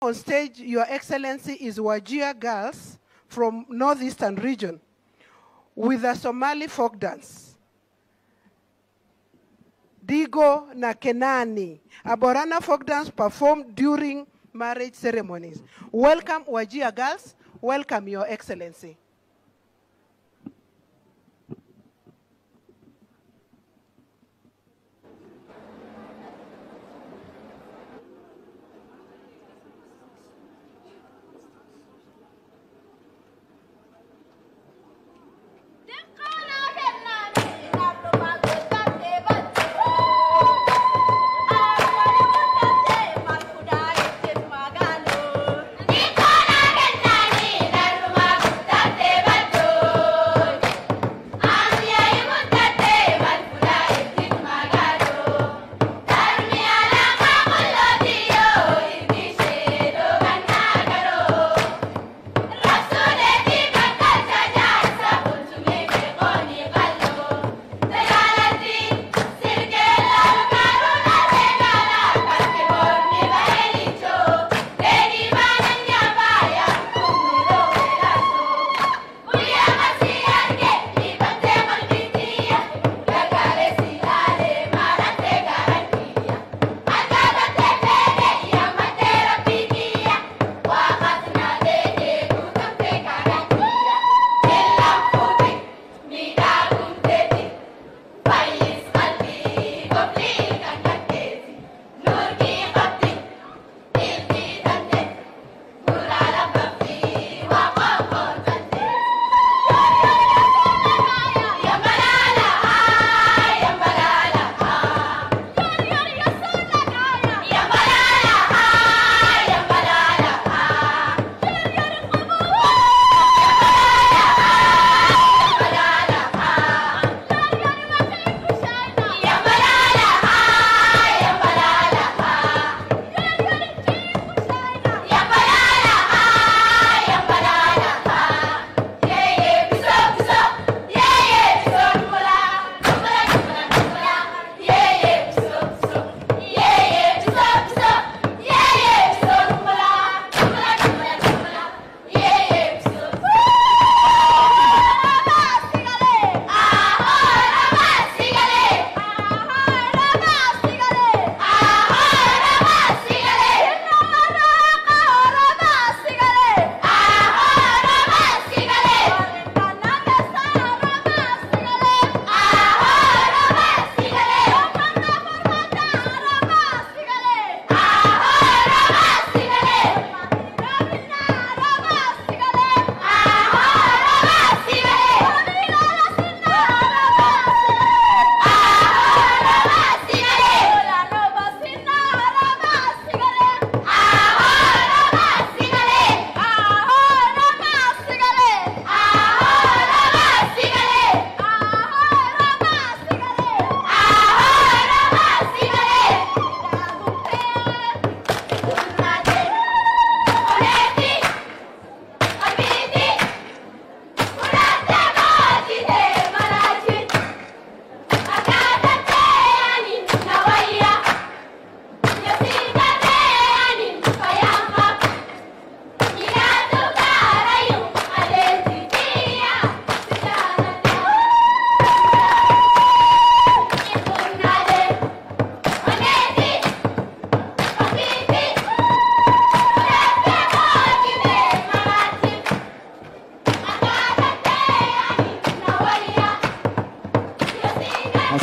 On stage, Your Excellency, is Wajir girls from Northeastern region with a Somali folk dance. Digo na Kenani, a Borana folk dance performed during marriage ceremonies. Welcome, Wajir girls. Welcome, Your Excellency.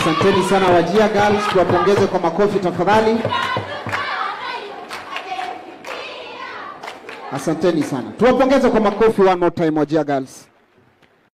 Asanteni sana Wajia Girls, tuwapongeze kwa makofi tafadhali. Asanteni sana, tuwapongeze kwa makofi one more time Wajia Girls.